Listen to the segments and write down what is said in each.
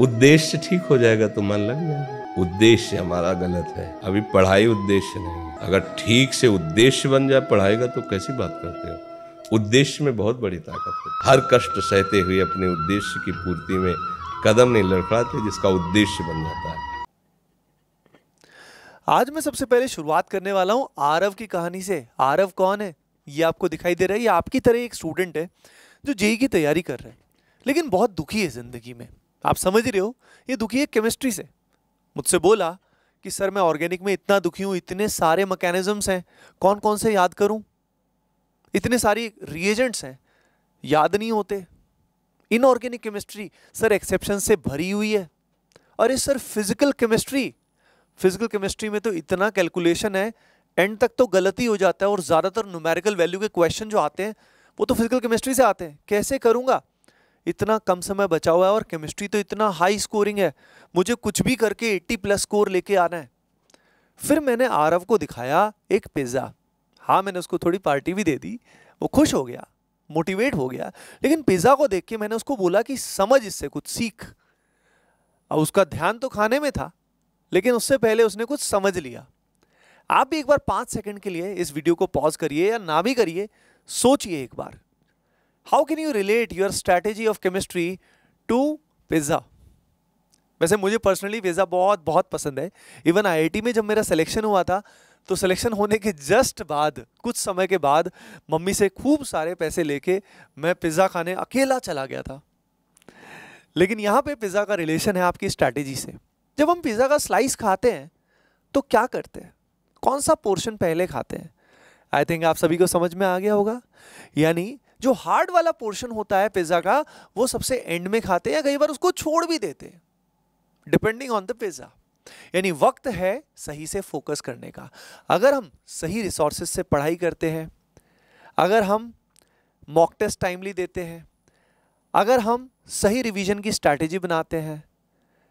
उद्देश्य ठीक हो जाएगा तो मन लग जाएगा। उद्देश्य हमारा गलत है। अभी पढ़ाई उद्देश्य नहीं अगर ठीक से उद्देश्य बन जाए पढ़ाई का तो कैसी बात करते हो? उद्देश्य में बहुत बड़ी ताकत है। हर कष्ट सहते हुए अपने उद्देश्य की पूर्ति में कदम नहीं लड़खड़ाते जिसका उद्देश्य बन जाता है। आज मैं सबसे पहले शुरुआत करने वाला हूँ आरव की कहानी से। आरव कौन है? ये आपको दिखाई दे रहा है। ये आपकी तरह एक स्टूडेंट है जो जेई की तैयारी कर रहा है। लेकिन बहुत दुखी है ज़िंदगी में। आप समझ रहे हो? ये दुखी है केमिस्ट्री से। मुझसे बोला कि, सर, मैं ऑर्गेनिक में इतना दुखी हूँ, इतने सारे मैकेनिज्म्स हैं कौन कौन से याद करूँ? इतने सारी रिएजेंट्स हैं, याद नहीं होते। इनऑर्गेनिक केमिस्ट्री सर एक्सेप्शन से भरी हुई है। अरे, sir physical chemistry physical chemistry में तो इतना कैलकुलेशन है एंड तक तो गलती हो जाता है और ज़्यादातर न्यूमेरिकल वैल्यू के क्वेश्चन जो आते हैं, वो तो फ़िज़िकल केमिस्ट्री से आते हैं। कैसे करूँगा? इतना कम समय बचा हुआ है और केमिस्ट्री तो इतना हाई स्कोरिंग है। मुझे कुछ भी करके 80 प्लस स्कोर लेके आना है। फिर मैंने आरव को दिखाया एक पिज़्ज़ा हाँ मैंने उसको थोड़ी पार्टी भी दे दी। वो खुश हो गया मोटिवेट हो गया। लेकिन पिज़्ज़ा को देख के मैंने उसको बोला कि समझ इससे कुछ, सीख। अब उसका ध्यान तो खाने में था, लेकिन उससे पहले उसने कुछ समझ लिया। आप भी एक बार पाँच सेकंड के लिए इस वीडियो को पॉज करिए या ना भी करिए, सोचिए एक बार। How can you relate your strategy of chemistry to pizza वैसे मुझे पर्सनली पिज़्ज़ा बहुत बहुत पसंद है. इवन आईआईटी में जब मेरा सिलेक्शन हुआ था तो सिलेक्शन होने के जस्ट बाद, कुछ समय के बाद, मम्मी से खूब सारे पैसे लेके मैं पिज़्ज़ा खाने अकेला चला गया था. लेकिन यहाँ पे पिज़्ज़ा का रिलेशन है आपकी स्ट्रैटेजी से. जब हम पिज़्ज़ा का स्लाइस खाते हैं तो क्या करते हैं? कौन सा पोर्शन पहले खाते हैं? आई थिंक आप सभी को समझ में आ गया होगा. यानी जो हार्ड वाला पोर्शन होता है पिज़्ज़ा का, वो सबसे एंड में खाते हैं या कई बार उसको छोड़ भी देते डिपेंडिंग ऑन द पिज़्ज़ा यानी वक्त है सही से फोकस करने का। अगर हम सही रिसोर्सेज से पढ़ाई करते हैं, अगर हम मॉक टेस्ट टाइमली देते हैं, अगर हम सही रिवीजन की स्ट्रैटेजी बनाते हैं,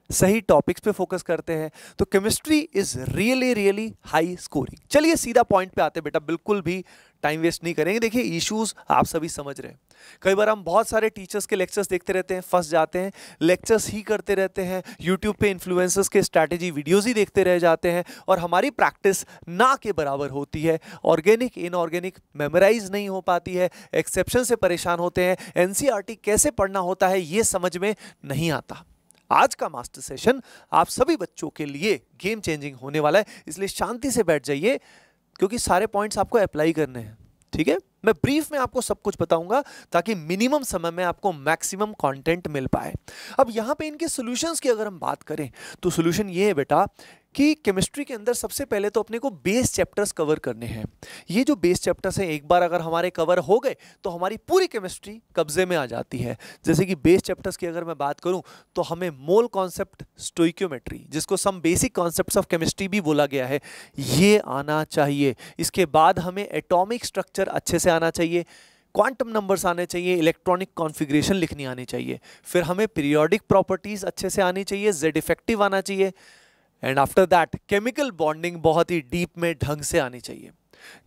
सही टॉपिक्स पे फोकस करते हैं तो chemistry is really really high scoring चलिए सीधा पॉइंट पे आते हैं बेटा, बिल्कुल भी टाइम वेस्ट नहीं करेंगे। देखिए इश्यूज़ आप सभी समझ रहे हैं। कई बार हम बहुत सारे टीचर्स के लेक्चर्स देखते रहते हैं, फंस जाते हैं लेक्चर्स ही करते रहते हैं यूट्यूब पे इन्फ्लुएंसर्स के स्ट्रैटेजी वीडियोस ही देखते रह जाते हैं और हमारी प्रैक्टिस ना के बराबर होती है। ऑर्गेनिक इनऑर्गेनिक मेमोराइज नहीं हो पाती है एक्सेप्शन से परेशान होते हैं एनसीईआरटी कैसे पढ़ना होता है, ये समझ में नहीं आता। आज का मास्टर सेशन आप सभी बच्चों के लिए गेम चेंजिंग होने वाला है, इसलिए शांति से बैठ जाइए। क्योंकि सारे पॉइंट्स आपको अप्लाई करने हैं, ठीक है? मैं ब्रीफ में आपको सब कुछ बताऊँगा ताकि मिनिमम समय में आपको मैक्सिमम कंटेंट मिल पाए। अब यहाँ पे इनके सॉल्यूशंस की अगर हम बात करें तो सॉल्यूशन ये है बेटा कि केमिस्ट्री के अंदर सबसे पहले तो अपने को बेस चैप्टर्स कवर करने हैं। ये जो बेस चैप्टर्स हैं, एक बार अगर हमारे कवर हो गए तो हमारी पूरी केमिस्ट्री कब्जे में आ जाती है। जैसे कि बेस चैप्टर्स की अगर मैं बात करूँ तो हमें मोल कॉन्सेप्ट स्टोइक्योमेट्री जिसको some basic concept of chemistry भी बोला गया है, ये आना चाहिए। इसके बाद हमें एटॉमिक स्ट्रक्चर अच्छे से आना चाहिए क्वांटम नंबर्स आने चाहिए इलेक्ट्रॉनिक कॉन्फ़िगरेशन लिखनी आनी चाहिए। फिर हमें पीरियोडिक प्रॉपर्टीज़ अच्छे से आनी चाहिए जेड इफ़ेक्टिव आना चाहिए। And after that chemical bonding बहुत ही डीप में ढंग से आनी चाहिए।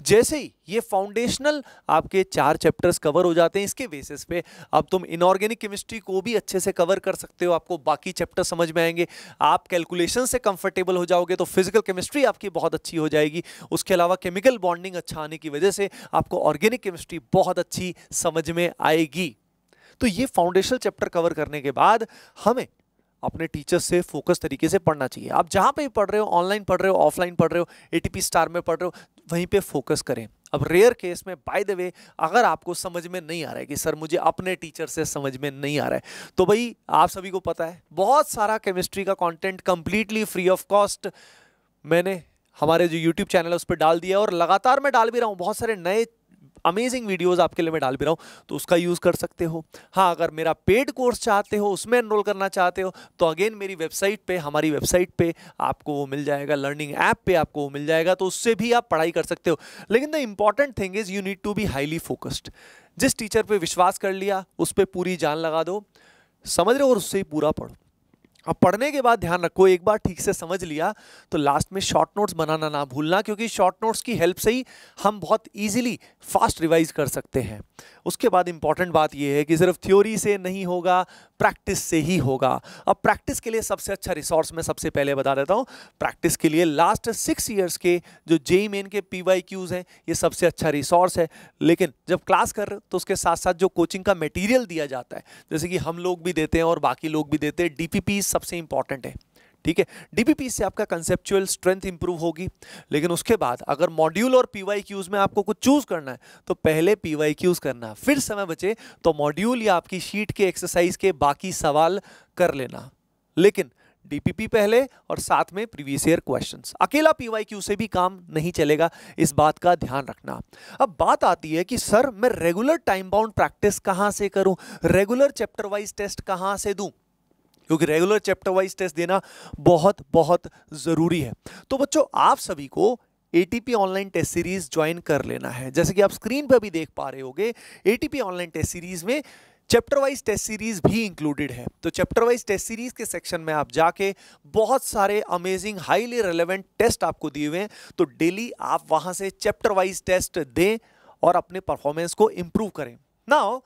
जैसे ही ये फाउंडेशनल आपके चार चैप्टर्स कवर हो जाते हैं, इसके बेसिस पे अब तुम इनऑर्गेनिक केमिस्ट्री को भी अच्छे से कवर कर सकते हो, आपको बाकी चैप्टर समझ में आएँगे। आप कैलकुलेशन से कंफर्टेबल हो जाओगे तो फ़िज़िकल केमिस्ट्री आपकी बहुत अच्छी हो जाएगी। उसके अलावा केमिकल बॉन्डिंग अच्छा आने की वजह से आपको ऑर्गेनिक केमिस्ट्री बहुत अच्छी समझ में आएगी। तो ये फाउंडेशनल चैप्टर कवर करने के बाद हमें अपने टीचर से फोकस तरीके से पढ़ना चाहिए। आप जहाँ पे भी पढ़ रहे हो ऑनलाइन पढ़ रहे हो ऑफलाइन पढ़ रहे हो एटीपी स्टार में पढ़ रहे हो, वहीं पे फोकस करें। अब रेयर केस में बाय द वे अगर आपको समझ में नहीं आ रहा है कि सर मुझे अपने टीचर से समझ में नहीं आ रहा है तो भाई आप सभी को पता है, बहुत सारा केमिस्ट्री का content completely free of cost मैंने हमारे जो यूट्यूब चैनल है उस पर डाल दिया और लगातार मैं डाल भी रहा हूँ। बहुत सारे नए अमेजिंग वीडियोस आपके लिए मैं डाल भी रहा हूँ तो उसका यूज़ कर सकते हो। हाँ अगर मेरा पेड कोर्स चाहते हो, उसमें एनरोल करना चाहते हो तो अगेन मेरी वेबसाइट पर हमारी वेबसाइट पर आपको वो मिल जाएगा लर्निंग ऐप पर आपको वो मिल जाएगा तो उससे भी आप पढ़ाई कर सकते हो। लेकिन the important thing is you need to be highly focused जिस टीचर पर विश्वास कर लिया, उस पर पूरी जान लगा दो, समझ रहे हो और उससे ही पूरा पढ़ो। अब पढ़ने के बाद ध्यान रखो, एक बार ठीक से समझ लिया तो लास्ट में शॉर्ट नोट्स बनाना ना भूलना, क्योंकि शॉर्ट नोट्स की हेल्प से ही हम बहुत इजीली फास्ट रिवाइज कर सकते हैं। उसके बाद इंपॉर्टेंट बात यह है कि सिर्फ़ थ्योरी से नहीं होगा प्रैक्टिस से ही होगा। अब प्रैक्टिस के लिए सबसे अच्छा रिसोर्स मैं सबसे पहले बता देता हूँ प्रैक्टिस के लिए लास्ट सिक्स ईयर्स के जो जेई मेन के पी वाई क्यूज़ हैं, ये सबसे अच्छा रिसोर्स है। लेकिन जब क्लास कर तो उसके साथ साथ जो कोचिंग का मटेरियल दिया जाता है, जैसे कि हम लोग भी देते हैं और बाकी लोग भी देते हैं डी सबसे इंपॉर्टेंट है, ठीक है? डीपीपी से आपका कंसेप्चुअल स्ट्रेंथ इंप्रूव होगी, लेकिन उसके बाद अगर मॉड्यूल और पीवाई क्यूज में आपको कुछ चूज़ करना है तो पहले पीवाई क्यूज करना, फिर समय बचे तो मॉड्यूल या आपकी शीट के एक्सरसाइज के बाकी सवाल कर लेना। लेकिन डीपीपी पहले और साथ में प्रीवियस ईयर क्वेश्चंस अकेला पीवाईक्यू से भी काम नहीं चलेगा, इस बात का ध्यान रखना। अब बात आती है कि, सर, मैं रेगुलर टाइम बाउंड प्रैक्टिस कहाँ से करूँ? रेगुलर चैप्टर वाइज टेस्ट कहाँ से दूँ? क्योंकि रेगुलर चैप्टर वाइज टेस्ट देना बहुत बहुत ज़रूरी है। तो बच्चों, आप सभी को ATP online test series join कर लेना है। जैसे कि आप स्क्रीन पर भी देख पा रहे होगे एटीपी ऑनलाइन टेस्ट सीरीज़ में चैप्टर वाइज टेस्ट सीरीज़ भी इंक्लूडेड है। तो चैप्टर वाइज टेस्ट सीरीज़ के सेक्शन में आप जाके बहुत सारे अमेजिंग हाईली रेलेवेंट टेस्ट आपको दिए हुए हैं। तो डेली आप वहाँ से चैप्टर वाइज टेस्ट दें और अपने परफॉर्मेंस को इंप्रूव करें। नाउ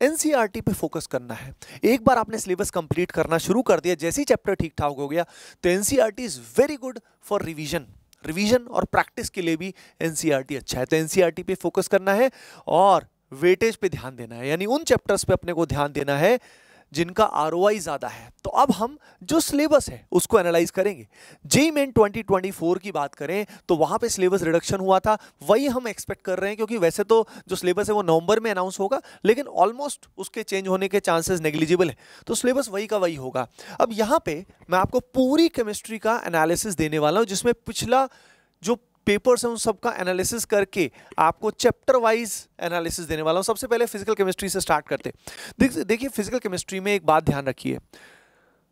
एनसीईआरटी पे फोकस करना है। एक बार आपने सिलेबस कंप्लीट करना शुरू कर दिया, जैसे ही चैप्टर ठीक ठाक हो गया तो NCERT is very good for revision. Revision और प्रैक्टिस के लिए भी एनसीईआरटी अच्छा है। तो एनसीईआरटी पे फोकस करना है और वेटेज पे ध्यान देना है। यानी उन चैप्टर्स पे अपने को ध्यान देना है जिनका आरओआई ज़्यादा है। तो अब हम जो सिलेबस है, उसको एनालाइज करेंगे। जे मेन 2024 की बात करें तो वहाँ पे सिलेबस रिडक्शन हुआ था। वही हम एक्सपेक्ट कर रहे हैं, क्योंकि वैसे तो जो सिलेबस है वो नवंबर में अनाउंस होगा, लेकिन ऑलमोस्ट उसके चेंज होने के चांसेस नेग्लिजिबल है। तो सिलेबस वही का वही होगा। अब यहाँ पे मैं आपको पूरी केमिस्ट्री का एनालिसिस देने वाला हूँ, जिसमें पिछला जो पेपर्स हैं उन सबका एनालिसिस करके आपको चैप्टर वाइज एनालिसिस देने वाला हूँ। सबसे पहले फ़िज़िकल केमिस्ट्री से स्टार्ट करते देखिए फ़िज़िकल केमिस्ट्री में एक बात ध्यान रखिए।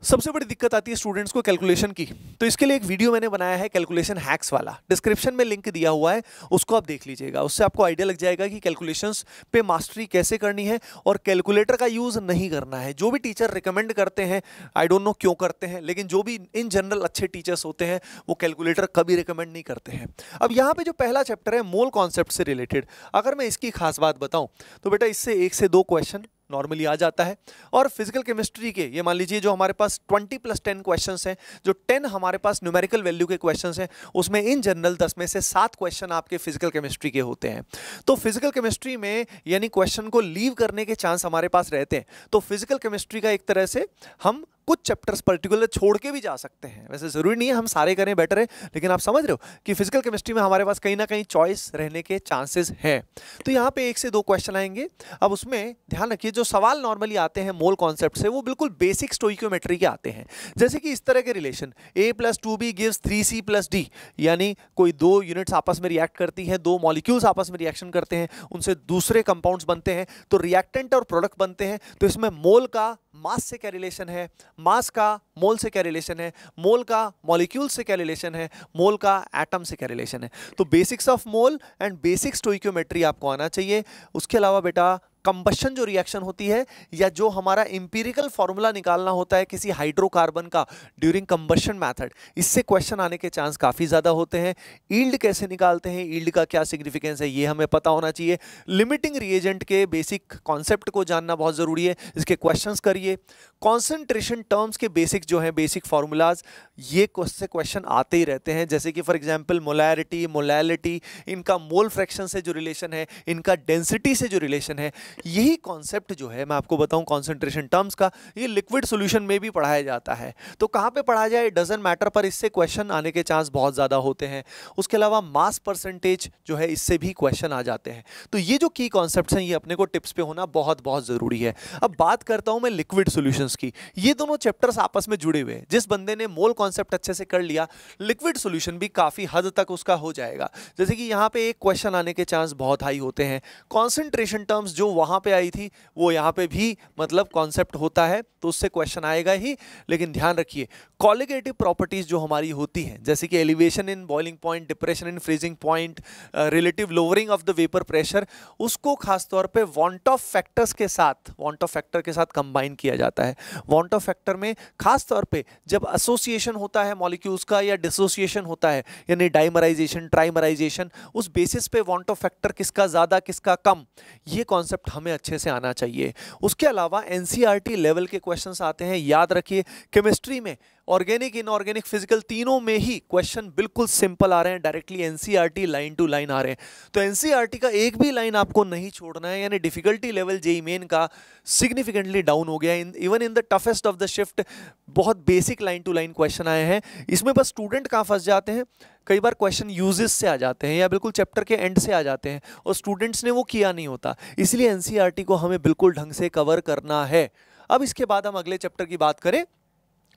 सबसे बड़ी दिक्कत आती है स्टूडेंट्स को कैलकुलेशन की। तो इसके लिए एक वीडियो मैंने बनाया है कैलकुलेशन हैक्स वाला। डिस्क्रिप्शन में लिंक दिया हुआ है, उसको आप देख लीजिएगा। उससे आपको आइडिया लग जाएगा कि कैलकुलेशंस पे मास्टरी कैसे करनी है और कैलकुलेटर का यूज़ नहीं करना है। जो भी टीचर रिकमेंड करते हैं आई डोंट नो क्यों करते हैं, लेकिन जो भी इन जनरल अच्छे टीचर्स होते हैं, वो कैलकुलेटर कभी रिकमेंड नहीं करते हैं। अब यहाँ पे जो पहला चैप्टर है मोल कॉन्सेप्ट से रिलेटेड अगर मैं इसकी खास बात बताऊँ तो बेटा इससे एक से दो क्वेश्चन नॉर्मली आ जाता है। और फ़िज़िकल केमिस्ट्री के, ये मान लीजिए जो हमारे पास 20 प्लस 10 क्वेश्चंस हैं, जो 10 हमारे पास न्यूमेरिकल वैल्यू के क्वेश्चन हैं, उसमें इन जनरल 10 में से सात क्वेश्चन आपके फ़िज़िकल केमिस्ट्री के होते हैं। तो फ़िज़िकल केमिस्ट्री में यानी क्वेश्चन को लीव करने के चांस हमारे पास रहते हैं। तो फ़िज़िकल केमिस्ट्री का एक तरह से हम कुछ चैप्टर्स पर्टिकुलर छोड़ के भी जा सकते हैं। वैसे ज़रूरी नहीं है, हम सारे करें बेटर है, लेकिन आप समझ रहे हो कि फ़िज़िकल केमिस्ट्री में हमारे पास कहीं ना कहीं चॉइस रहने के चांसेस हैं। तो यहाँ पे एक से दो क्वेश्चन आएँगे। अब उसमें ध्यान रखिए, जो सवाल नॉर्मली आते हैं मोल कॉन्सेप्ट से, वो बिल्कुल बेसिक स्टोइक्योमेट्री के आते हैं। जैसे कि इस तरह के relation A plus two B gives three C plus D यानी कोई दो यूनिट्स आपस में रिएक्ट करती हैं, दो मॉलिक्यूल्स आपस में रिएक्शन करते हैं, उनसे दूसरे कंपाउंड्स बनते हैं तो रिएक्टेंट और प्रोडक्ट बनते हैं तो इसमें मोल का मास से क्या रिलेशन है? मास का मोल से क्या रिलेशन है? मोल का मॉलिक्यूल से क्या रिलेशन है? मोल का एटम से क्या रिलेशन है? तो basics of mole and basics stoichiometry आपको आना चाहिए। उसके अलावा बेटा कंबशन जो रिएक्शन होती है, या जो हमारा इंपीरिकल फॉर्मूला निकालना होता है किसी हाइड्रोकार्बन का ड्यूरिंग कंबशन मैथड इससे क्वेश्चन आने के चांस काफ़ी ज़्यादा होते हैं। ईल्ड कैसे निकालते हैं? ईल्ड का क्या सिग्निफिकेंस है? ये हमें पता होना चाहिए। लिमिटिंग रिएजेंट के बेसिक कॉन्सेप्ट को जानना बहुत ज़रूरी है। इसके क्वेश्चन करिए। कॉन्सेंट्रेशन टर्म्स के बेसिक जो हैं बेसिक फार्मूलाज ये से क्वेश्चन आते ही रहते हैं। जैसे कि फॉर एग्ज़ाम्पल मोलैरिटी मोलैलिटी इनका मोल फ्रैक्शन से जो रिलेशन है, इनका डेंसिटी से जो रिलेशन है यही कॉन्सेप्ट जो है, मैं आपको बताऊँ कॉन्सेंट्रेशन टर्म्स का, ये लिक्विड सोल्यूशन में भी पढ़ाया जाता है। तो कहाँ पे पढ़ाया जाए डजन मैटर पर इससे क्वेश्चन आने के चांस बहुत ज़्यादा होते हैं। उसके अलावा मास परसेंटेज जो है, इससे भी क्वेश्चन आ जाते हैं। तो ये जो की कॉन्सेप्ट हैं, ये अपने को टिप्स पे होना बहुत बहुत ज़रूरी है। अब बात करता हूँ मैं लिक्विड सोल्यूशंस की। ये दोनों चैप्टर्स आपस में जुड़े हुए हैं। जिस बंदे ने मोल कॉन्सेप्ट अच्छे से कर लिया लिक्विड सोल्यूशन भी काफ़ी हद तक उसका हो जाएगा। जैसे कि यहाँ पे एक क्वेश्चन आने के चांस बहुत हाई होते हैं। कॉन्सेंट्रेशन टर्म्स जो वहाँ पे आई थी, वो यहाँ पे भी मतलब कॉन्सेप्ट होता है तो उससे क्वेश्चन आएगा ही, लेकिन ध्यान रखिए कॉलिगेटिव प्रॉपर्टीज़ जो हमारी होती हैं, जैसे कि elevation in boiling point depression in freezing point relative lowering of the vapour pressure उसको खासतौर पर वॉन्ट ऑफ़ फैक्टर्स के साथ वॉन्ट ऑफ़ फैक्टर के साथ कंबाइन किया जाता है। वॉन्ट ऑफ़ फैक्टर में खासतौर पर जब एसोसिएशन होता है मॉलिक्यूल्स का या डिसोसिएशन होता है, यानी डाइमराइजेशन ट्राइमराइजेशन उस बेसिस पे वॉन्ट ऑफ़ फैक्टर किसका ज़्यादा, किसका कम, ये कॉन्सेप्ट हमें अच्छे से आना चाहिए। उसके अलावा एनसीईआरटी लेवल के क्वेश्चंस आते हैं। याद रखिए केमिस्ट्री में ऑर्गेनिक इनऑर्गेनिक फ़िज़िकल तीनों में ही क्वेश्चन बिल्कुल सिंपल आ रहे हैं। Directly NCERT line to line आ रहे हैं। तो एनसीईआरटी का एक भी लाइन आपको नहीं छोड़ना है, यानी डिफिकल्टी लेवल जेई मेन का सिग्निफिकेंटली डाउन हो गया। Even in the toughest of the shift बहुत basic line to line question आए हैं। इसमें बस स्टूडेंट कहाँ फंस जाते हैं? कई बार क्वेश्चन यूजेस से आ जाते हैं या बिल्कुल चैप्टर के एंड से आ जाते हैं और स्टूडेंट्स ने वो किया नहीं होता। इसलिए एन को हमें बिल्कुल ढंग से कवर करना है। अब इसके बाद हम अगले चैप्टर की बात करें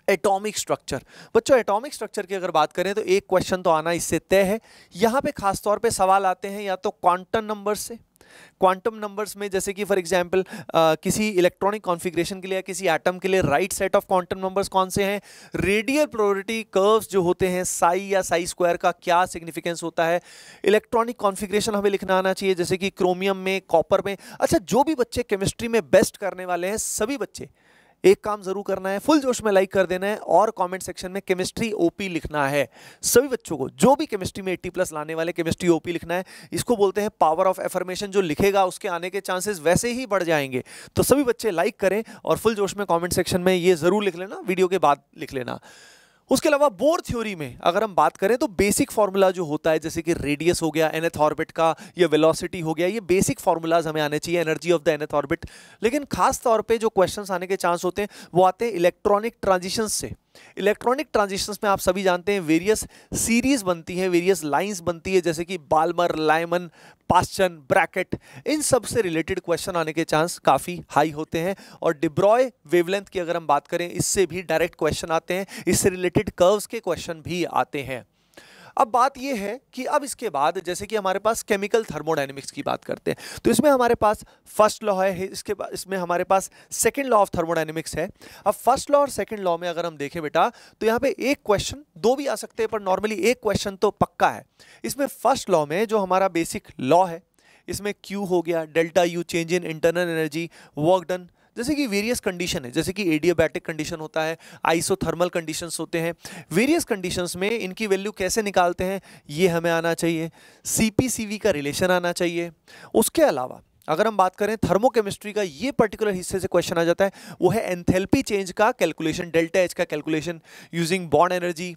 एटॉमिक स्ट्रक्चर बच्चों एटॉमिक स्ट्रक्चर की अगर बात करें तो एक क्वेश्चन तो आना इससे तय है। यहाँ पे खास तौर पे सवाल आते हैं या तो क्वांटम नंबर से क्वांटम नंबर्स में, जैसे कि फॉर एग्जांपल किसी इलेक्ट्रॉनिक कॉन्फ़िगरेशन के लिए या किसी एटम के लिए right set of quantum numbers कौन से हैं? रेडियल प्रोरिटी कर्व्स जो होते हैं साई या साई स्क्वायर का क्या सिग्निफिकेंस होता है? इलेक्ट्रॉनिक कॉन्फ़िगरेशन हमें लिखना आना चाहिए, जैसे कि क्रोमियम में कॉपर में। अच्छा जो भी बच्चे केमिस्ट्री में बेस्ट करने वाले हैं, सभी बच्चे। एक काम ज़रूर करना है, फुल जोश में लाइक कर देना है और कमेंट सेक्शन में केमिस्ट्री ओपी लिखना है। सभी बच्चों को, जो भी केमिस्ट्री में 80 प्लस लाने वाले केमिस्ट्री ओपी लिखना है, इसको बोलते हैं पावर ऑफ़ एफर्मेशन जो लिखेगा उसके आने के चांसेस वैसे ही बढ़ जाएँगे। तो सभी बच्चे लाइक करें और फुल जोश में कॉमेंट सेक्शन में ये ज़रूर लिख लेना वीडियो के बाद लिख लेना। उसके अलावा बोर थ्योरी में अगर हम बात करें तो बेसिक फार्मूला जो होता है, जैसे कि रेडियस हो गया एनएथ ऑर्बिट का, या वेलोसिटी हो गया, ये बेसिक फार्मूलाज हमें आने चाहिए energy of the nth orbit लेकिन खास तौर पे जो क्वेश्चंस आने के चांस होते हैं, वो आते हैं इलेक्ट्रॉनिक ट्रांजिशन से. इलेक्ट्रॉनिक ट्रांजिशंस में आप सभी जानते हैं वेरियस सीरीज़ बनती हैं वेरियस लाइंस बनती है, जैसे कि बालमर लाइमन पास्चन ब्रैकेट इन सबसे रिलेटेड क्वेश्चन आने के चांस काफ़ी हाई होते हैं। और डिब्रॉय वेवलेंथ की अगर हम बात करें, इससे भी डायरेक्ट क्वेश्चन आते हैं, इससे रिलेटेड कर्व्स के क्वेश्चन भी आते हैं। अब बात यह है कि अब इसके बाद जैसे कि हमारे पास केमिकल थर्मोडाइनमिक्स की बात करते हैं तो इसमें हमारे पास फ़र्स्ट लॉ है, इसके बाद, इसमें हमारे पास सेकंड लॉ ऑफ़ थर्मोडाइनमिक्स है। अब फ़र्स्ट लॉ और सेकंड लॉ में अगर हम देखें बेटा तो यहाँ पे एक क्वेश्चन दो भी आ सकते हैं, पर नॉर्मली एक क्वेश्चन तो पक्का है। इसमें फ़र्स्ट लॉ में जो हमारा बेसिक लॉ है, इसमें क्यू हो गया delta U change in internal energy work done जैसे कि वेरियस कंडीशन है, जैसे कि एडियाबैटिक कंडीशन होता है आइसोथर्मल कंडीशंस होते हैं। वेरियस कंडीशंस में इनकी वैल्यू कैसे निकालते हैं, ये हमें आना चाहिए। सीपीसीवी का रिलेशन आना चाहिए। उसके अलावा, अगर हम बात करें थर्मोकेमिस्ट्री का, ये पर्टिकुलर हिस्से से क्वेश्चन आ जाता है। वो है एंथैल्पी चेंज का कैलकुलेशन डेल्टा एच का calculation using bond energy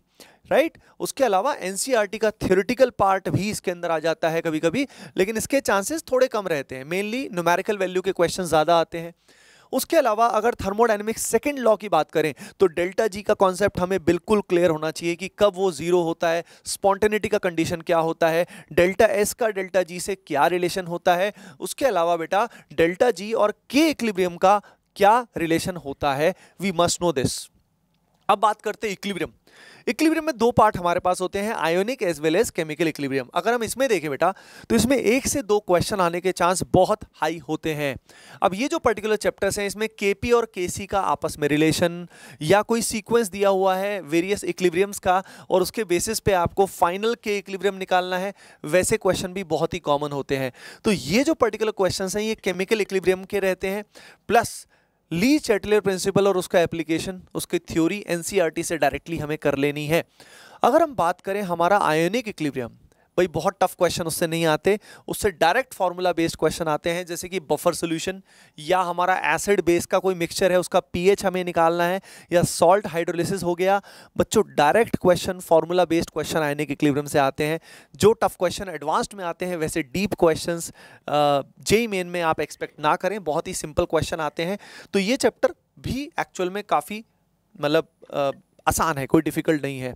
right उसके अलावा एनसीईआरटी का थ्योरेटिकल पार्ट भी इसके अंदर आ जाता है कभी कभी लेकिन इसके चांसेस थोड़े कम रहते हैं। मेनली न्यूमेरिकल वैल्यू के क्वेश्चन ज़्यादा आते हैं। उसके अलावा अगर थर्मोडाइनमिक सेकेंड लॉ की बात करें तो डेल्टा जी का कॉन्सेप्ट हमें बिल्कुल क्लियर होना चाहिए कि कब वो ज़ीरो होता है स्पॉन्टेनिटी का कंडीशन क्या होता है, डेल्टा एस का डेल्टा जी से क्या रिलेशन होता है, उसके अलावा बेटा डेल्टा जी और के इक्लिब्रियम का क्या रिलेशन होता है वी मस्ट नो दिस अब बात करते इक्लिब्रियम इक्लिब्रियम में दो पार्ट हमारे पास होते हैं, ionic as well as chemical equilibrium अगर हम इसमें देखें बेटा तो इसमें एक से दो क्वेश्चन आने के चांस बहुत हाई होते हैं। अब ये जो पर्टिकुलर चैप्टर्स हैं, इसमें केपी और केसी का आपस में रिलेशन या कोई सीक्वेंस दिया हुआ है वेरियस इक्लिब्रियम्स का, और उसके बेसिस पे आपको फाइनल के इक्लिब्रियम निकालना है, वैसे क्वेश्चन भी बहुत ही कॉमन होते हैं। तो ये जो पर्टिकुलर क्वेश्चन हैं, ये केमिकल इक्लिब्रियम के रहते हैं प्लस ली चैटलियर प्रिंसिपल और उसका एप्लीकेशन उसकी थ्योरी एनसीईआरटी से डायरेक्टली हमें कर लेनी है। अगर हम बात करें हमारा आयोनिक इक्लिब्रियम भाई, बहुत टफ क्वेश्चन उससे नहीं आते। उससे डायरेक्ट फार्मूला बेस्ड क्वेश्चन आते हैं, जैसे कि बफर सोल्यूशन या हमारा एसिड बेस का कोई मिक्सचर है, उसका पीएच हमें निकालना है, या सॉल्ट हाइड्रोलिसिस हो गया। बच्चों direct question formula based question आने के इक्लिब्रियम से आते हैं। जो टफ क्वेश्चन एडवांस्ड में आते हैं, वैसे डीप क्वेश्चन जेई मेन में आप एक्सपेक्ट ना करें, बहुत ही सिंपल क्वेश्चन आते हैं। तो ये चैप्टर भी एक्चुअल में काफ़ी मतलब आसान है, कोई डिफ़िकल्ट नहीं है।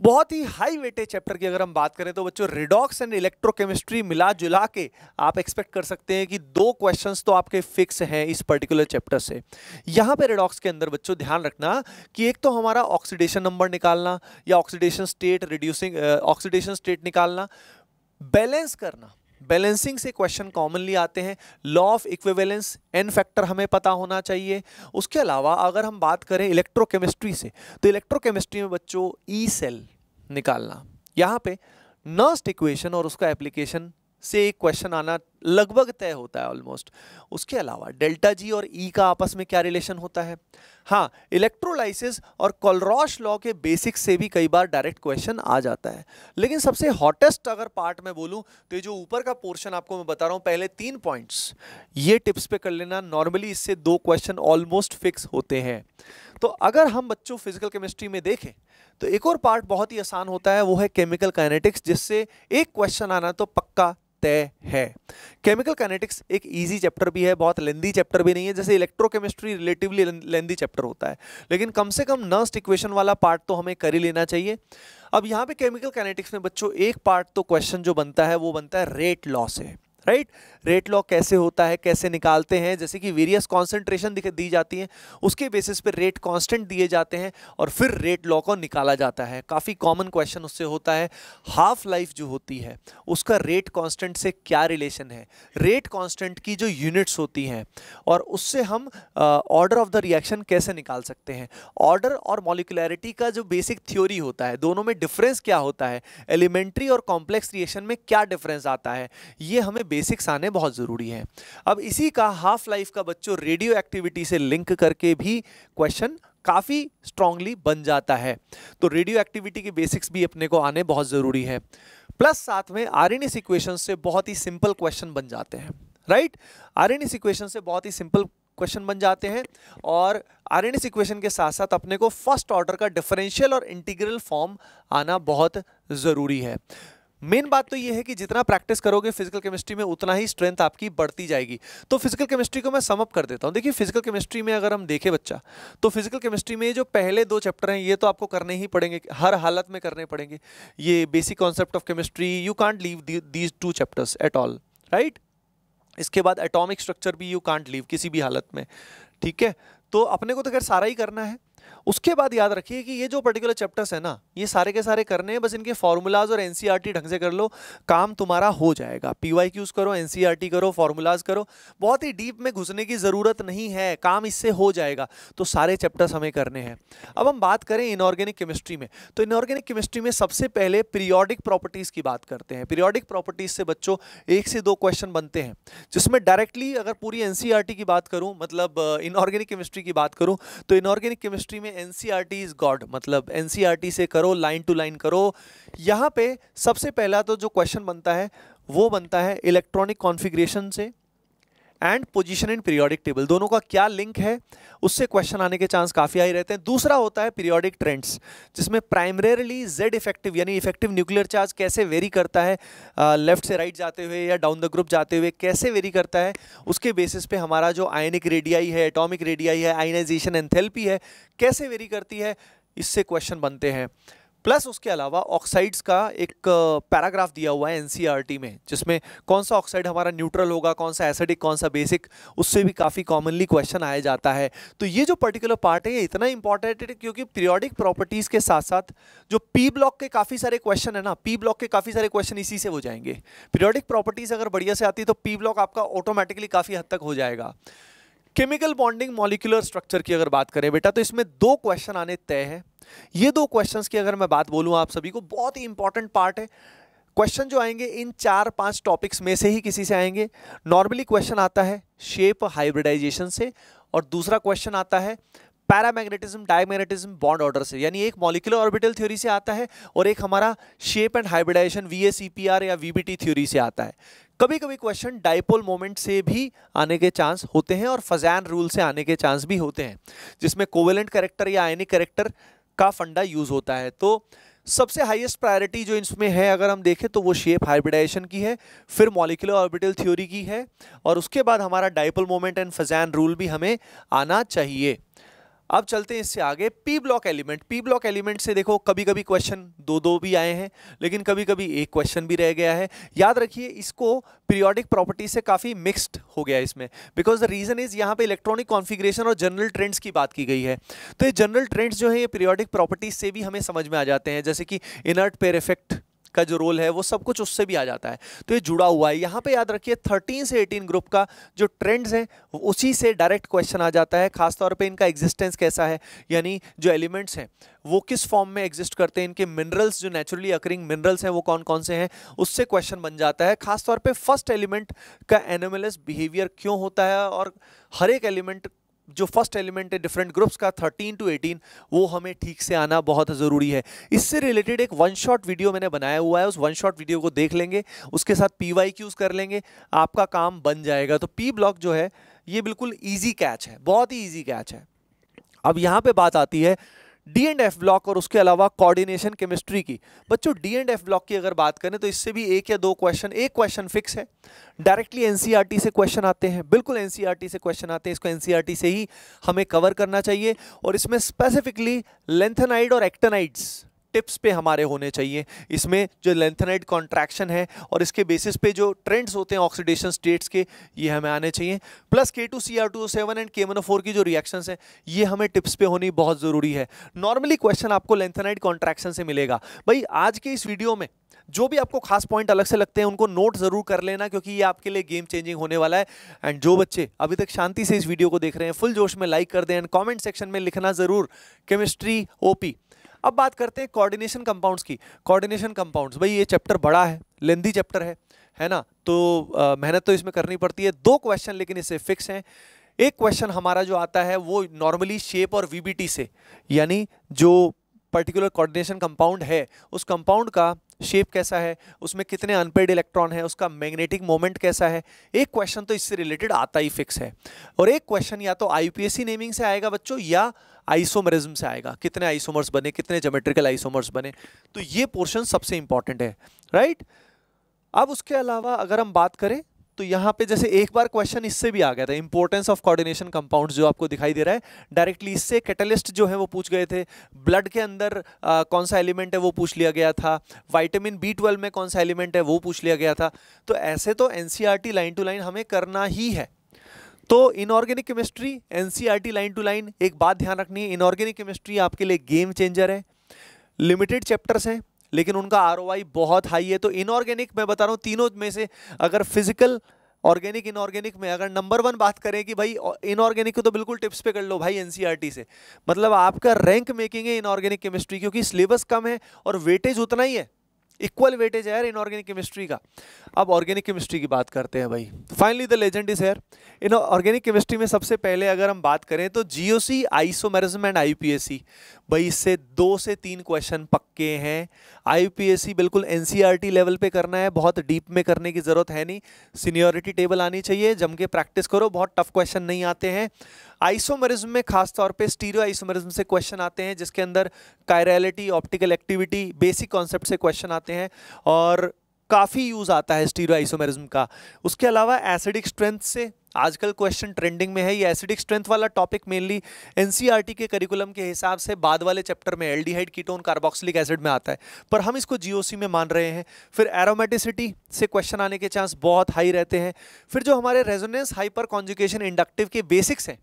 बहुत ही हाई वेटेज चैप्टर की अगर हम बात करें तो बच्चों रिडॉक्स एंड इलेक्ट्रोकेमिस्ट्री मिला जुला के आप एक्सपेक्ट कर सकते हैं कि दो क्वेश्चंस तो आपके फिक्स हैं इस पर्टिकुलर चैप्टर से। यहाँ पे रिडॉक्स के अंदर बच्चों ध्यान रखना कि एक तो हमारा ऑक्सीडेशन नंबर निकालना या oxidation state reducing oxidation state निकालना बैलेंस करना। बैलेंसिंग से क्वेश्चन कॉमनली आते हैं। Law of equivalence, n factor हमें पता होना चाहिए। उसके अलावा अगर हम बात करें इलेक्ट्रोकेमिस्ट्री से तो इलेक्ट्रोकेमिस्ट्री में बच्चों ई सेल निकालना। यहाँ पे नर्स्ट इक्वेशन और उसका एप्लीकेशन से एक क्वेश्चन आना लगभग तय होता है ऑलमोस्ट उसके अलावा डेल्टा जी और ई e का आपस में क्या रिलेशन होता है? हाँ इलेक्ट्रोलाइसिस और कॉलरॉश लॉ के बेसिक्स से भी कई बार डायरेक्ट क्वेश्चन आ जाता है. लेकिन सबसे हॉटेस्ट अगर पार्ट में बोलूँ तो ये जो ऊपर का पोर्शन आपको मैं बता रहा हूँ, पहले तीन पॉइंट्स ये टिप्स पे कर लेना नॉर्मली इससे दो क्वेश्चन ऑलमोस्ट फिक्स होते हैं. तो अगर हम बच्चों फ़िज़िकल केमिस्ट्री में देखें तो एक और पार्ट बहुत ही आसान होता है, वो है केमिकल काइनेटिक्स जिससे एक क्वेश्चन आना तो पक्का तय है। केमिकल काइनेटिक्स एक इजी चैप्टर भी है, बहुत लेंदी चैप्टर भी नहीं है, जैसे इलेक्ट्रोकेमिस्ट्री रिलेटिवली लेंदी चैप्टर होता है। लेकिन कम से कम नर्स्ट इक्वेशन वाला पार्ट तो हमें कर ही लेना चाहिए। अब यहाँ पे केमिकल काइनेटिक्स में बच्चों, एक पार्ट तो क्वेश्चन जो बनता है, वो बनता है रेट लॉ से राइट? रेट लॉ कैसे होता है, कैसे निकालते हैं, जैसे कि वेरियस कॉन्सेंट्रेशन दी जाती है, उसके बेसिस पे रेट कांस्टेंट दिए जाते हैं और फिर रेट लॉ को निकाला जाता है। काफ़ी कॉमन क्वेश्चन उससे होता है। हाफ़ लाइफ जो होती है, उसका रेट कांस्टेंट से क्या रिलेशन है? रेट कांस्टेंट की जो यूनिट्स होती हैं और उससे हम ऑर्डर ऑफ़ द रिएक्शन कैसे निकाल सकते हैं? ऑर्डर और मॉलिकुलरिटी का जो बेसिक थ्योरी होता है, दोनों में डिफरेंस क्या होता है? एलिमेंट्री और कॉम्प्लेक्स रिएक्शन में क्या डिफरेंस आता है? ये हमें बेसिक्स आने बहुत ज़रूरी हैं। अब इसी का हाफ़ लाइफ का बच्चों रेडियो एक्टिविटी से लिंक करके भी क्वेश्चन काफ़ी स्ट्रांगली बन जाता है। तो रेडियो एक्टिविटी के बेसिक्स भी अपने को आने बहुत ज़रूरी है। प्लस साथ में आर एन इक्वेशन से बहुत ही सिंपल क्वेश्चन बन जाते हैं। राइट आर एन इक्वेशन से बहुत ही सिंपल क्वेश्चन बन जाते हैं और आर एन इक्वेशन के साथ साथ अपने को फ़र्स्ट ऑर्डर का डिफरेंशियल और इंटीग्रल फॉर्म आना बहुत ज़रूरी है। मेन बात तो ये है कि जितना प्रैक्टिस करोगे फ़िज़िकल केमिस्ट्री में, उतना ही स्ट्रेंथ आपकी बढ़ती जाएगी। तो फ़िज़िकल केमिस्ट्री को मैं समअप कर देता हूँ। देखिए फ़िज़िकल केमिस्ट्री में अगर हम देखें बच्चा तो फ़िज़िकल केमिस्ट्री में जो पहले दो चैप्टर हैं, ये तो आपको करने ही पड़ेंगे, हर हालत में करने पड़ेंगे। ये basic concept of chemistry you can't leave these two chapters at all right इसके बाद एटॉमिक स्ट्रक्चर भी यू कांट लीव किसी भी हालत में, ठीक है? तो अपने को तो खैर सारा ही करना है। उसके बाद याद रखिए कि ये जो पर्टिकुलर चैप्टर्स है ना, ये सारे के सारे करने हैं, बस इनके फॉर्मूलाज और एनसीईआरटी ढंग से कर लो, काम तुम्हारा हो जाएगा। पीवाईक्यूज करो एनसीईआरटी करो फॉर्मूलाज करो। बहुत ही डीप में घुसने की ज़रूरत नहीं है, काम इससे हो जाएगा। तो सारे चैप्टर्स हमें करने हैं। अब हम बात करें इनऑर्गेनिक केमिस्ट्री में। तो इनऑर्गेनिक केमिस्ट्री में सबसे पहले पीरियोडिक प्रॉपर्टीज़ की बात करते हैं। पीरियोडिक प्रॉपर्टीज़ से बच्चों, एक से दो क्वेश्चन बनते हैं, जिसमें डायरेक्टली अगर पूरी एनसीईआरटी की बात करूँ मतलब इनऑर्गेनिक केमिस्ट्री की बात करूँ तो इनऑर्गेनिक केमिस्ट्री में एनसीईआरटी इज़ गॉड मतलब एनसीईआरटी से करो लाइन टू लाइन करो। यहाँ पे सबसे पहला तो जो क्वेश्चन बनता है, वो बनता है इलेक्ट्रॉनिक कॉन्फिग्रेशन से। And position in periodic table दोनों का क्या लिंक है? उससे क्वेश्चन आने के चांस काफ़ी हाई रहते हैं। दूसरा होता है पीरियोडिक ट्रेंड्स जिसमें प्राइमरीली जेड इफ़ेक्टिव यानी इफ़ेक्टिव न्यूक्लियर चार्ज कैसे वेरी करता है लेफ़्ट से राइट जाते हुए या डाउन द ग्रुप जाते हुए कैसे वेरी करता है, उसके बेसिस पे हमारा जो आयनिक रेडियाई है एटॉमिक रेडियाई है आयनाइजेशन एंथेल्पी है, कैसे वेरी करती है, इससे क्वेश्चन बनते हैं। प्लस उसके अलावा ऑक्साइड्स का एक पैराग्राफ दिया हुआ है एनसीईआरटी में, जिसमें कौन सा ऑक्साइड हमारा न्यूट्रल होगा, कौन सा एसिडिक कौन सा बेसिक उससे भी काफ़ी कॉमनली क्वेश्चन आया जाता है। तो ये जो पर्टिकुलर पार्ट है, ये इतना इंपॉर्टेंट है क्योंकि पीरियोडिक प्रॉपर्टीज़ के साथ साथ जो पी ब्लॉक के काफ़ी सारे क्वेश्चन है ना पी ब्लॉक के काफ़ी सारे क्वेश्चन इसी से हो जाएँगे। पीरियोडिक प्रॉपर्टीज़ अगर बढ़िया से आती है तो पी ब्लॉक आपका ऑटोमेटिकली काफ़ी हद तक हो जाएगा। केमिकल बॉन्डिंग मॉलिकुलर स्ट्रक्चर की अगर बात करें बेटा तो इसमें दो क्वेश्चन आने तय है। ये दो क्वेश्चंस की अगर मैं बात बोलूँ आप सभी को, बहुत ही इंपॉर्टेंट पार्ट है। क्वेश्चन जो आएँगे, इन चार पाँच टॉपिक्स में से ही किसी से आएँगे। नॉर्मली क्वेश्चन आता है शेप हाइब्रिडाइजेशन से और दूसरा क्वेश्चन आता है पैरामैग्नेटिज्म डायमैग्नेटिज्म बॉन्ड ऑर्डर से। यानी एक मॉलिकुलर ऑर्बिटल थ्योरी से आता है और एक हमारा शेप एंड हाइब्रिडाइजेशन वीएसईपीआर या वीबीटी थ्योरी से आता है। कभी कभी क्वेश्चन डाइपोल मोमेंट से भी आने के चांस होते हैं और फजैन रूल से आने के चांस भी होते हैं, जिसमें कोवेलेंट करेक्टर या आयनिक करेक्टर का फंडा यूज़ होता है। तो सबसे हाईएस्ट प्रायोरिटी जो इसमें है, अगर हम देखें तो वो शेप हाइब्रिडाइजेशन की है, फिर मॉलिकुलर ऑर्बिटल थ्योरी की है, और उसके बाद हमारा dipole moment and Fajan's rule भी हमें आना चाहिए। अब चलते हैं इससे आगे। P block element P block element से देखो कभी कभी क्वेश्चन दो दो भी आए हैं, लेकिन कभी कभी एक क्वेश्चन भी रह गया है। याद रखिए, इसको पीरियोडिक प्रॉपर्टी से काफ़ी मिक्स्ड हो गया इसमें। बिकॉज़ द रीजन इज़ यहाँ पे इलेक्ट्रॉनिक कॉन्फ़िगरेशन और जनरल ट्रेंड्स की बात की गई है। तो ये जनरल ट्रेंड्स जो है, ये पीरियोडिक प्रॉपर्टीज़ से भी हमें समझ में आ जाते हैं। जैसे कि इनर्ट पेर इफ़ेक्ट का जो रोल है, वो सब कुछ उससे भी आ जाता है। तो ये जुड़ा हुआ है। यहाँ पे याद रखिए 13 से 18 ग्रुप का जो ट्रेंड्स हैं, उसी से डायरेक्ट क्वेश्चन आ जाता है। खासतौर पे इनका एग्जिस्टेंस कैसा है, यानी जो एलिमेंट्स हैं, वो किस फॉर्म में एग्जिस्ट करते हैं, इनके मिनरल्स जो नेचुरली अकरिंग मिनरल्स हैं, वो कौन कौन से हैं, उससे क्वेश्चन बन जाता है। खासतौर पर फ़र्स्ट एलिमेंट का एनोमलस बिहेवियर क्यों होता है और हर एक एलिमेंट जो फ़र्स्ट एलिमेंट है डिफरेंट ग्रुप्स का 13 टू 18 वो हमें ठीक से आना बहुत ज़रूरी है। इससे रिलेटेड एक वन शॉट वीडियो मैंने बनाया हुआ है, उस वन शॉट वीडियो को देख लेंगे, उसके साथ पी वाई क्यूज़ कर लेंगे, आपका काम बन जाएगा। तो पी ब्लॉक जो है, ये बिल्कुल ईजी कैच है, बहुत ही ईजी कैच है। अब यहाँ पर बात आती है डी एंड एफ़ ब्लॉक और उसके अलावा कोऑर्डिनेशन केमिस्ट्री की। बच्चों डी एंड एफ़ ब्लॉक की अगर बात करें तो इससे भी एक या दो क्वेश्चन एक क्वेश्चन फिक्स है। डायरेक्टली एनसीईआरटी से क्वेश्चन आते हैं। बिल्कुल एनसीईआरटी से क्वेश्चन आते हैं। इसको एनसीईआरटी से ही हमें कवर करना चाहिए। और इसमें स्पेसिफिकली लेंथेनाइड और एक्टेनाइड्स टिप्स पे हमारे होने चाहिए। इसमें जो लेंथनाइड कॉन्ट्रैक्शन है और इसके बेसिस पे जो ट्रेंड्स होते हैं ऑक्सीडेशन स्टेट्स के, ये हमें आने चाहिए। Plus K two C R two seven and K four की जो रिएक्शंस हैं, ये हमें टिप्स पे होनी बहुत ज़रूरी है। नॉर्मली क्वेश्चन आपको लेंथनाइड कॉन्ट्रैक्शन से मिलेगा। भाई, आज के इस वीडियो में जो भी आपको खास पॉइंट अलग से लगते हैं, उनको नोट ज़रूर कर लेना क्योंकि ये आपके लिए गेम चेंजिंग होने वाला है। एंड जो बच्चे अभी तक शांति से इस वीडियो को देख रहे हैं फुल जोश में लाइक कर दें एंड कमेंट सेक्शन में लिखना ज़रूर। केमिस्ट्री ओपी अब बात करते हैं कोऑर्डिनेशन कंपाउंड्स की। कोऑर्डिनेशन कंपाउंड्स भाई ये चैप्टर बड़ा है लेंदी चैप्टर है है ना? तो मेहनत तो इसमें करनी पड़ती है। दो क्वेश्चन लेकिन इससे फिक्स हैं। एक क्वेश्चन हमारा जो आता है वो नॉर्मली शेप और वीबीटी से, यानी जो पर्टिकुलर कोऑर्डिनेशन कंपाउंड है, उस कंपाउंड का शेप कैसा है, उसमें कितने अनपेड इलेक्ट्रॉन है, उसका मैग्नेटिक मोमेंट कैसा है, एक क्वेश्चन तो इससे रिलेटेड आता ही फिक्स है। और एक क्वेश्चन या तो आईपीएससी नेमिंग से आएगा बच्चों, या आइसोमरिज्म से आएगा। कितने आइसोमर्स बने कितने जोमेट्रिकल आइसोमर्स बने। तो ये पोर्शन सबसे इंपॉर्टेंट है राइट अब उसके अलावा अगर हम बात करें तो यहाँ पे जैसे एक बार क्वेश्चन इससे भी आ गया था इंपॉर्टेंस ऑफ़ कोऑर्डिनेशन कंपाउंड्स जो आपको दिखाई दे रहा है डायरेक्टली इससे कैटलिस्ट जो है वो पूछ गए थे। ब्लड के अंदर आ, कौन सा एलिमेंट है वो पूछ लिया गया था। वाइटामिन बी ट्वेल्व में कौन सा एलिमेंट है वो पूछ लिया गया था। तो ऐसे तो एनसीईआरटी लाइन टू लाइन हमें करना ही है। तो inorganic chemistry NCERT line to line एक बात ध्यान रखनी है इनऑर्गेनिक केमिस्ट्री आपके लिए गेम चेंजर है। लिमिटेड चैप्टर्स हैं, लेकिन उनका आर बहुत हाई है। तो इनऑर्गेनिक मैं बता रहा हूँ, तीनों में से अगर फ़िज़िकल ऑर्गेनिक इनऑर्गेनिक में अगर नंबर वन बात करें कि भाई इनऑर्गेनिक को तो बिल्कुल टिप्स पे कर लो भाई एनसीईआरटी से। मतलब आपका रैंक मेकिंग है इनऑर्गेनिक केमिस्ट्री क्योंकि सिलेबस कम है और वेटेज उतना ही है। इक्वल वेटेज है यार इनऑर्गेनिक केमिस्ट्री का। अब ऑर्गेनिक केमिस्ट्री की बात करते हैं भाई। Finally the legend is here in organic chemistry में सबसे पहले अगर हम बात करें तो जीओसी आइसोमेरिज्म एंड आईपीएससी भाई, इससे दो से तीन क्वेश्चन पक्के हैं। आईपीएससी बिल्कुल एनसीईआरटी लेवल पे करना है। बहुत डीप में करने की ज़रूरत है नहीं। सीनियोरिटी टेबल आनी चाहिए। जम के प्रैक्टिस करो। बहुत टफ क्वेश्चन नहीं आते हैं। आइसोमरिज्म में खास तौर पे स्टीरियो आइसोमरिज्म से क्वेश्चन आते हैं, जिसके अंदर chirality optical activity basic concept से क्वेश्चन आते हैं। और काफ़ी यूज़ आता है स्टीरियो आइसोमरिज्म का। उसके अलावा एसिडिक स्ट्रेंथ से आजकल क्वेश्चन ट्रेंडिंग में है। ये एसिडिक स्ट्रेंथ वाला टॉपिक मेनली एनसीईआरटी के करिकुलम के हिसाब से बाद वाले चैप्टर में एल्डिहाइड कीटोन कार्बोक्सिलिक एसिड में आता है। पर हम इसको जीओसी में मान रहे हैं। फिर एरोमेटिसिटी से क्वेश्चन आने के चांस बहुत हाई रहते हैं। फिर जो हमारे रेजोनेंस हाइपर कॉन्जुकेशन इंडक्टिव के बेसिक्स हैं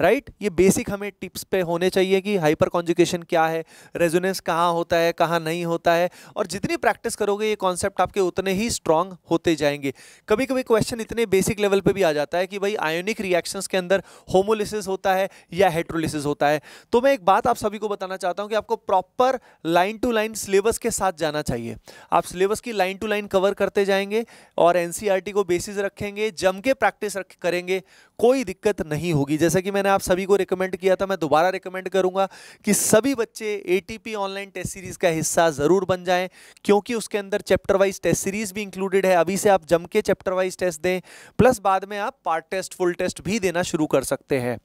राइट right? ये बेसिक हमें टिप्स पे होने चाहिए कि हाइपर कॉन्जुकेशन क्या है रेजोनेंस कहाँ होता है, कहाँ नहीं होता है, और जितनी प्रैक्टिस करोगे ये कॉन्सेप्ट आपके उतने ही स्ट्रांग होते जाएँगे। कभी कभी क्वेश्चन इतने बेसिक लेवल पे भी आ जाता है कि भाई आयोनिक रिएक्शंस के अंदर होमोलिसिस होता है या हेट्रोलिसिस होता है। तो मैं एक बात आप सभी को बताना चाहता हूँ कि आपको proper line to line syllabus के साथ जाना चाहिए। आप सिलेबस की लाइन टू लाइन कवर करते जाएँगे और एन को बेसिस रखेंगे, जम के प्रैक्टिस करेंगे कोई दिक्कत नहीं होगी। जैसा कि मैंने आप सभी को रिकमेंड किया था, मैं दोबारा रिकमेंड करूँगा कि सभी बच्चे एटीपी ऑनलाइन टेस्ट सीरीज़ का हिस्सा ज़रूर बन जाएँ, क्योंकि उसके अंदर चैप्टर वाइज टेस्ट सीरीज़ भी इंक्लूडेड है। अभी से आप जम के चैप्टर वाइज टेस्ट दें प्लस बाद में आप पार्ट टेस्ट फुल टेस्ट भी देना शुरू कर सकते हैं।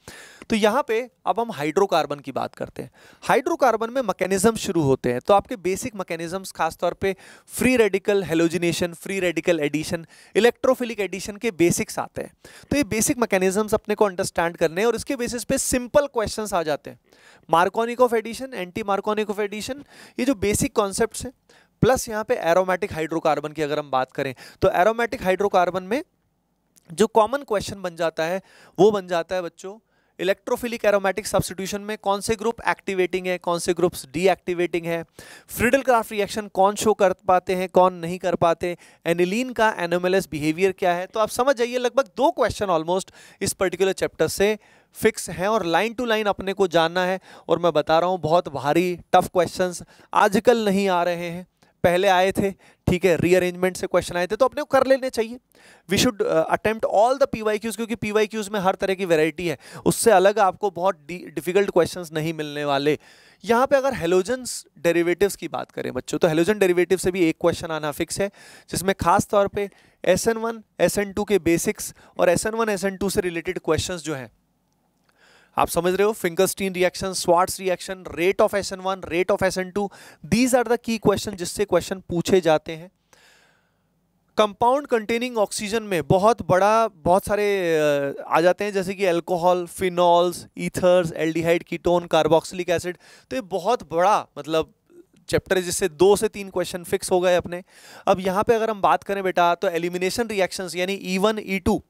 तो यहाँ पे अब हम हाइड्रोकार्बन की बात करते हैं। हाइड्रोकार्बन में मैकेनिज्म शुरू होते हैं तो आपके बेसिक मैकेनिज्म्स खासतौर पे free radical halogenation free radical addition electrophilic addition के बेसिक्स आते हैं। तो ये बेसिक मैकेनिज्म्स अपने को अंडरस्टैंड करने हैं और इसके बेसिस पे सिंपल क्वेश्चंस आ जाते हैं। Markovnikov of addition anti Markovnikov of addition ये जो बेसिक कॉन्सेप्ट हैं प्लस यहाँ पे एरोमेटिक हाइड्रोकार्बन की अगर हम बात करें तो एरोमेटिक हाइड्रोकार्बन में जो कॉमन क्वेश्चन बन जाता है, वो बन जाता है बच्चों इलेक्ट्रोफिलिक एरोमेटिक सब्सटीट्यूशन में कौन से ग्रुप एक्टिवेटिंग है, कौन से ग्रुप्स डीएक्टिवेटिंग है, फ्रिडल क्राफ्ट रिएक्शन कौन शो कर पाते हैं, कौन नहीं कर पाते, एनिलीन का एनोमलस बिहेवियर क्या है? तो आप समझ जाइए, लगभग दो क्वेश्चन ऑलमोस्ट इस पर्टिकुलर चैप्टर से फिक्स हैं और लाइन टू लाइन अपने को जानना है। और मैं बता रहा हूँ, बहुत भारी टफ क्वेश्चंस आजकल नहीं आ रहे हैं। पहले आए थे, ठीक है रीअरेंजमेंट से क्वेश्चन आए थे तो अपने को कर लेने चाहिए। We should attempt all the P Y Qs क्योंकि पी वाई क्यूज में हर तरह की वेराइटी है। उससे अलग आपको बहुत डिफ़िकल्ट क्वेश्चंस नहीं मिलने वाले। यहाँ पे अगर हेलोजन्स डेरिवेटिव्स की बात करें बच्चों तो हेलोजन डेरिवेटिव से भी एक क्वेश्चन आना फिक्स है, जिसमें खास तौर पे S N one S N two के बेसिक्स और S N one S N two से रिलेटेड क्वेश्चन जो हैं आप समझ रहे हो? Finkelstein reaction Swarts reaction rate of S N one rate of S N two these are the key question जिससे क्वेश्चन पूछे जाते हैं। कंपाउंड कंटेनिंग ऑक्सीजन में बहुत बड़ा, बहुत सारे आ जाते हैं, जैसे कि alcohol phenols ethers aldehyde ketone carboxylic acid तो ये बहुत बड़ा मतलब चैप्टर है जिससे दो से तीन क्वेश्चन फिक्स हो गए अपने। अब यहाँ पे अगर हम बात करें बेटा तो एलिमिनेशन रिएक्शंस यानी ई वन ई टू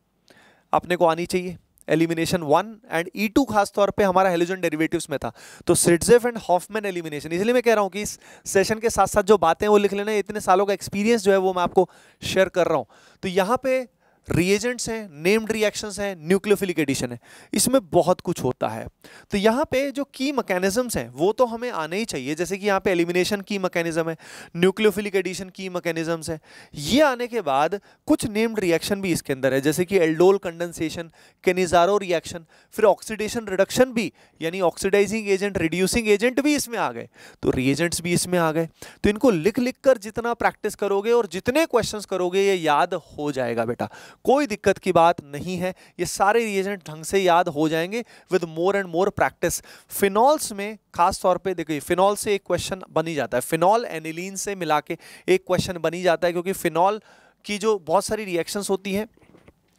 अपने को आनी चाहिए। Elimination one and E two खासतौर पे हमारा हेलोजन डेरिवेटिव्स में था। तो सिटजेफ एंड हॉफमैन एलिमिनेशन इसलिए मैं कह रहा हूँ कि इस सेशन के साथ साथ जो बातें वो लिख लेना, इतने सालों का एक्सपीरियंस जो है वो मैं आपको शेयर कर रहा हूँ। तो यहाँ पे रिएजेंट्स हैं नेम्ड रिएक्शंस हैं न्यूक्लियोफिलिक एडिशन है। इसमें बहुत कुछ होता है। तो यहाँ पे जो की मैकेनिज्म्स हैं, वो तो हमें आने ही चाहिए। जैसे कि यहाँ पे एलिमिनेशन की मैकेनिज्म है न्यूक्लियोफिलिक एडिशन की मैकेनिज्म्स है। ये आने के बाद कुछ नेम्ड रिएक्शन भी इसके अंदर है। जैसे कि एल्डोल कंडेंसेशन केनिजारो रिएक्शन फिर ऑक्सीडेशन रिडक्शन भी, यानी ऑक्सीडाइजिंग एजेंट रिड्यूसिंग एजेंट भी इसमें आ गए। तो रिएजेंट्स भी इसमें आ गए। तो इनको लिख लिख कर जितना प्रैक्टिस करोगे और जितने क्वेश्चन करोगे, ये याद हो जाएगा बेटा। कोई दिक्कत की बात नहीं है। ये सारे रिएजेंट ढंग से याद हो जाएँगे with more and more practice phenols में खास तौर पे देखिए फिनॉल से एक क्वेश्चन बनी जाता है। फिनॉल एनिलीन से मिला के एक क्वेश्चन बनी जाता है क्योंकि फिनॉल की जो बहुत सारी रिएक्शंस होती हैं,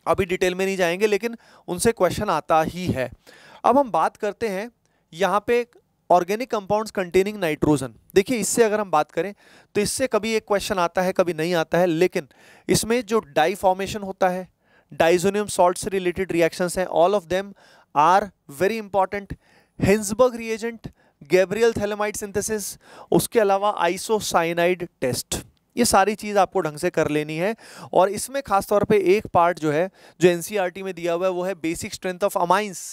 अभी डिटेल में नहीं जाएँगे, लेकिन उनसे क्वेश्चन आता ही है। अब हम बात करते हैं यहाँ पे ऑर्गेनिक कंपाउंड्स कंटेनिंग नाइट्रोजन। देखिए, इससे अगर हम बात करें तो इससे कभी एक क्वेश्चन आता है, कभी नहीं आता है, लेकिन इसमें जो डाई फॉर्मेशन होता है, डाइजोनियम सॉल्ट से रिलेटेड रिएक्शंस हैं all of them are very important Hinsberg reagent Gabriel phthalimide synthesis उसके अलावा आइसोसाइनाइड टेस्ट ये सारी चीज़ आपको ढंग से कर लेनी है, और इसमें खासतौर पे एक पार्ट जो है, जो एनसीईआरटी में दिया हुआ है, वो है बेसिक स्ट्रेंथ ऑफ़ अमाइंस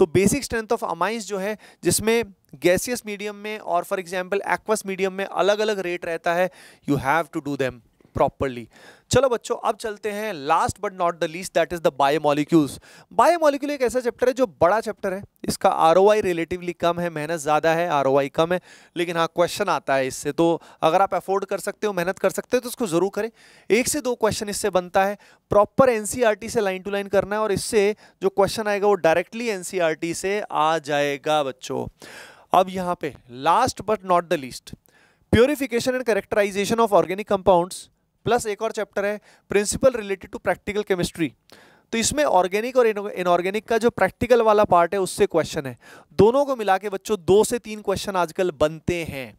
तो बेसिक स्ट्रेंथ ऑफ़ अमाइंस जो है, जिसमें गैसियस मीडियम में और फॉर एग्ज़ाम्पल एक्वस मीडियम में अलग अलग रेट रहता है you have to do them properly चलो बच्चों, अब चलते हैं last but not the least that is the biomolecules biomolecule एक ऐसा चैप्टर है जो बड़ा चैप्टर है. इसका आर रिलेटिवली कम है, मेहनत ज़्यादा है आर कम है, लेकिन हाँ क्वेश्चन आता है इससे. तो अगर आप अफोर्ड कर सकते हो, मेहनत कर सकते हो तो उसको ज़रूर करें. एक से दो क्वेश्चन इससे बनता है. प्रॉपर एनसीईआरटी से लाइन टू लाइन करना है और इससे जो क्वेश्चन आएगा वो डायरेक्टली एनसीईआरटी से आ जाएगा बच्चों. अब यहाँ पे last but not the least purification and characterisation of organic compounds plus एक और चैप्टर है, principle related to practical chemistry. तो इसमें ऑर्गेनिक और इनऑर्गेनिक का जो प्रैक्टिकल वाला पार्ट है, उससे क्वेश्चन है। दोनों को मिला के बच्चों, दो से तीन क्वेश्चन आजकल बनते हैं।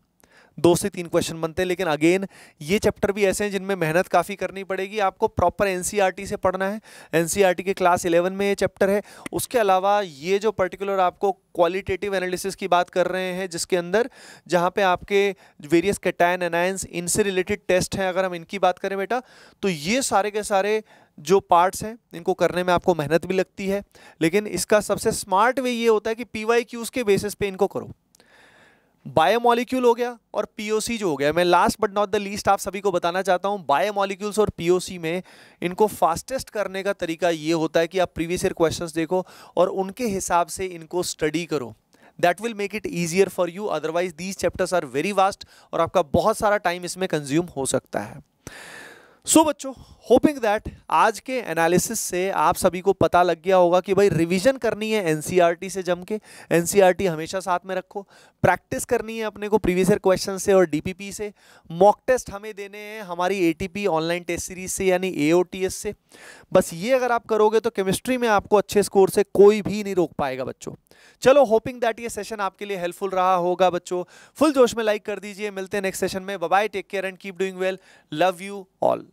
दो से तीन क्वेश्चन बनते हैं, लेकिन अगेन ये चैप्टर भी ऐसे हैं जिनमें मेहनत काफ़ी करनी पड़ेगी। आपको प्रॉपर एनसीईआरटी से पढ़ना है। एनसीईआरटी के क्लास इलेवन में ये चैप्टर है। उसके अलावा ये जो पर्टिकुलर आपको क्वालिटेटिव एनालिसिस की बात कर रहे हैं, जिसके अंदर जहाँ पे आपके वेरियस कैटायन एनायंस इनसे रिलेटेड टेस्ट हैं, अगर हम इनकी बात करें बेटा तो ये सारे के सारे जो पार्ट्स हैं, इनको करने में आपको मेहनत भी लगती है। लेकिन इसका सबसे स्मार्ट वे ये होता है कि पी वाई क्यूज़ के बेसिस पे इनको करो। बायोमोलिक्यूल हो गया और पीओसी जो हो गया। मैं last but not the least आप सभी को बताना चाहता हूँ बायोमोलिक्यूल्स और पीओसी में इनको फास्टेस्ट करने का तरीका ये होता है कि आप प्रीवियस ईयर क्वेश्चंस देखो और उनके हिसाब से इनको स्टडी करो। That will make it easier for you otherwise these chapters are very vast और आपका बहुत सारा टाइम इसमें कंज्यूम हो सकता है। सो so, बच्चों होपिंग दैट आज के एनालिसिस से आप सभी को पता लग गया होगा कि भाई रिवीजन करनी है एनसीईआरटी से जम के। एनसीईआरटी हमेशा साथ में रखो। प्रैक्टिस करनी है अपने को प्रीवियस ईयर क्वेश्चन से और डीपीपी से। मॉक टेस्ट हमें देने हैं हमारी एटीपी ऑनलाइन टेस्ट सीरीज़ से यानी एओटीएस से। बस ये अगर आप करोगे तो केमिस्ट्री में आपको अच्छे स्कोर से कोई भी नहीं रोक पाएगा बच्चों। चलो होपिंग दैट ये सेशन आपके लिए हेल्पफुल रहा होगा बच्चों। फुल जोश में लाइक कर दीजिए। मिलते हैं नेक्स्ट सेशन में। Bye take care and keep doing well love you all